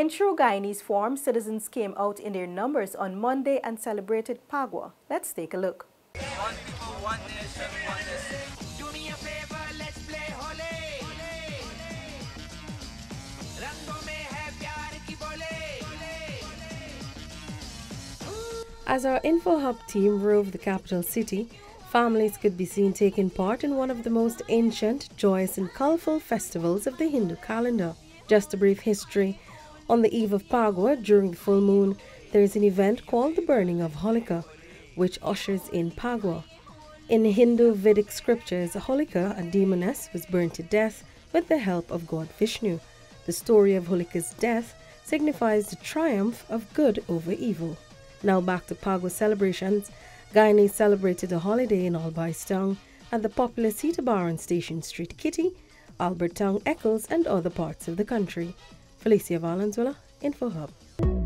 In true Guyanese form, citizens came out in their numbers on Monday and celebrated Phagwah. Let's take a look. As our Info Hub team roved the capital city, families could be seen taking part in one of the most ancient, joyous, and colorful festivals of the Hindu calendar. Just a brief history on the eve of Phagwah, during the full moon, there is an event called the burning of Holika, which ushers in Phagwah. In Hindu Vedic scriptures, Holika, a demoness, was burned to death with the help of god Vishnu. The story of Holika's death signifies the triumph of good over evil. Now back to Phagwah celebrations. Guyanese celebrated a holiday in Albouystown at the popular Sitabaran Station Street Kitty, Albertown Eccles, and other parts of the country. Felicia Valenzuela in for Hub.